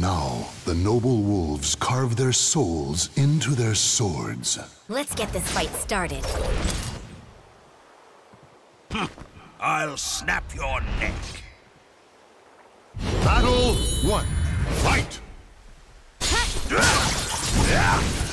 Now, the noble wolves carve their souls into their swords. Let's get this fight started. I'll snap your neck. Battle one. Fight! Ah! Ah!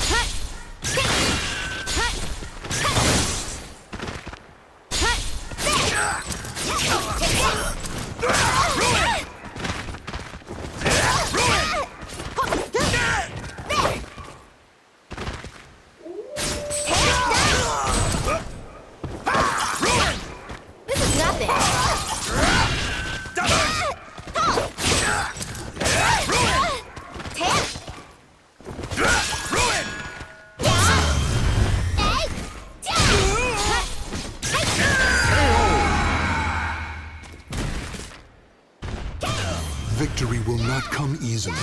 Victory will not come easily.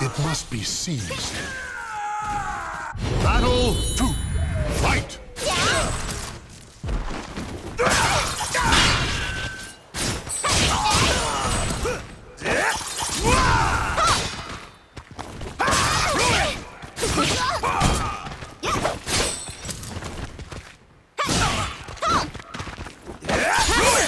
It must be seized. Battle two. Fight! This is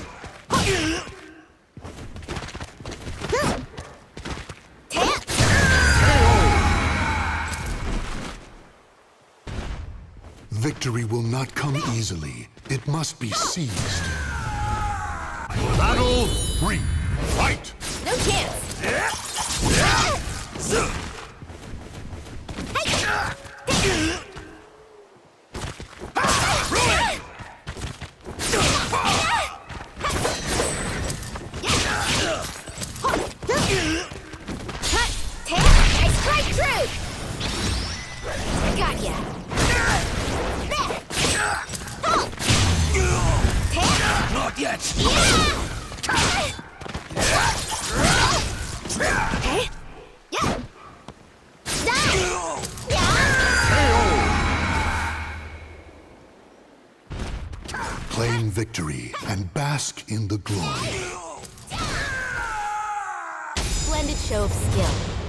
Victory will not come easily. It must be seized. Battle three. Fight! No chance. Claim victory and bask in the glory. Splendid show of skill.